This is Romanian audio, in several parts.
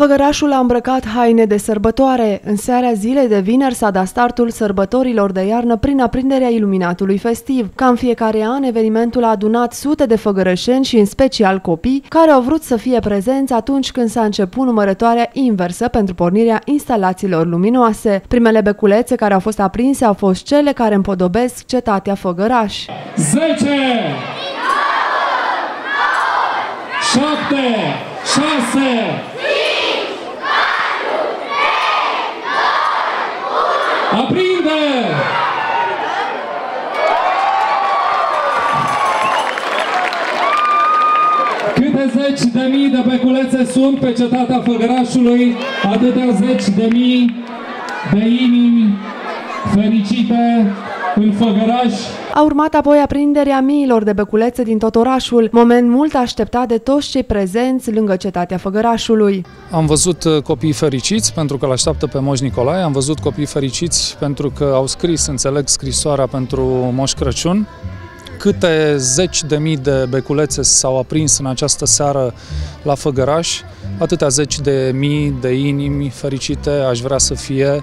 Făgărașul a îmbrăcat haine de sărbătoare. În seara zilei de vineri s-a dat startul sărbătorilor de iarnă prin aprinderea iluminatului festiv. Ca în fiecare an, evenimentul a adunat sute de făgărășeni și în special copii care au vrut să fie prezenți atunci când s-a început numărătoarea inversă pentru pornirea instalațiilor luminoase. Primele beculețe care au fost aprinse au fost cele care împodobesc cetatea Făgăraș. 10 7 6 Aprinde! Câte zeci de mii de beculețe sunt pe cetatea Făgărașului, atâtea zeci de mii de inimi fericite în Făgăraș. A urmat apoi aprinderea miilor de beculețe din tot orașul, moment mult așteptat de toți cei prezenți lângă cetatea Făgărașului. Am văzut uh, copii fericiți pentru că îl așteaptă pe Moș Nicolae, am văzut copii fericiți pentru că au scris, înțeleg, scrisoarea pentru Moș Crăciun. Câte zeci de mii de beculețe s-au aprins în această seară la Făgăraș, atâtea zeci de mii de inimi fericite aș vrea să fie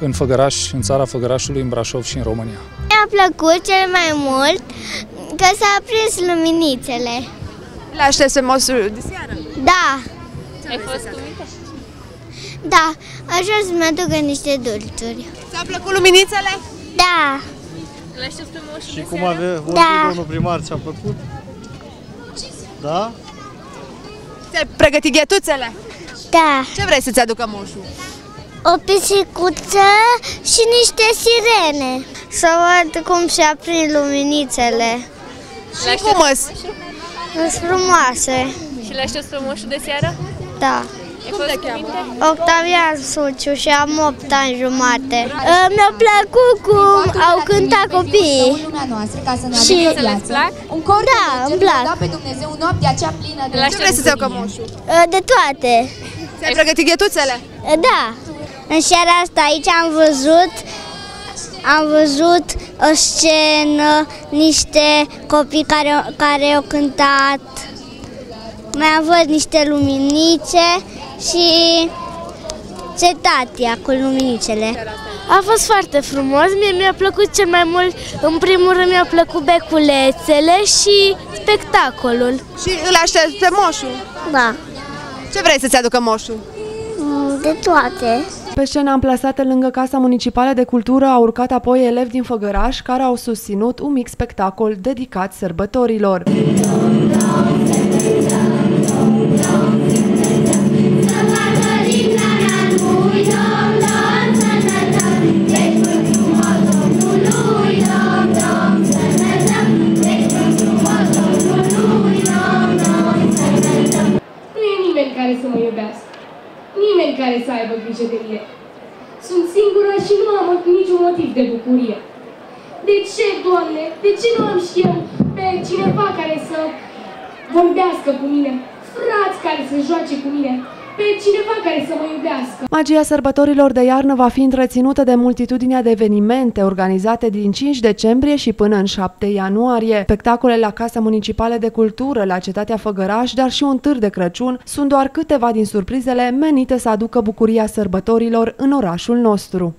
în Făgăraș, în țara Făgărașului, în Brașov și în România. Mi-a plăcut cel mai mult că s-a aprins luminițele. Le aștept pe mosul de seară? Da. Ai fost cu minte? Da, așa să-mi aducă niște dulciuri. Ți-a plăcut luminițele? Da. Îl aștept pe moșul Și de cum seară? ave, Da. domnul primar, ți-a plăcut? Da? Ți-ai pregătit ghetuțele? Da. Ce vrei să-ți aducă moșul? O pisicuță și niște sirene. Să văd cum se aprind luminițele. Le aștept Cum îs? Sunt frumoase. Și le aștept pe moșul de seară? Da. Ai fost cu minte? Octavian Suciu și am 8 ani jumate. Uh, Mi-a plăcut cum au cântat copiii. lumea noastră ca să ne Și- aducă Să le viață. plac? Un cor Da, de îmi înger plac. da pe Dumnezeu în noaptea acea plină de Le aștept vrei să ți aducă bucurie. moșul? Uh, De toate. Ți-ai pregătit ghetuțele? Uh, Da. În seara asta aici am văzut am văzut o scenă, niște copii care, care au cântat. Mai am văzut niște luminițe și cetatea cu luminicele. A fost foarte frumos, mie mi-a plăcut cel mai mult, în primul rând mi-a plăcut beculețele și spectacolul. Și îl aștept pe moșul. Da, Ce vrei să-ți aducă moșul? de toate. Pe scenă amplasată lângă Casa Municipală de Cultură au urcat apoi elevi din Făgăraș care au susținut un mic spectacol dedicat sărbătorilor. Nu care să mă iubească. Nimeni care să aibă grijă de mine. Sunt singură și nu am niciun motiv de bucurie. De ce, Doamne, de ce nu am și eu pe cineva care să vorbească cu mine? Frați care să joace cu mine? Pe cineva care să mă iubească? Magia sărbătorilor de iarnă va fi întreținută de multitudinea de evenimente organizate din 5 decembrie și până în 7 ianuarie. Spectacole la Casa Municipală de Cultură, la Cetatea Făgăraș, dar și un târg de Crăciun sunt doar câteva din surprizele menite să aducă bucuria sărbătorilor în orașul nostru.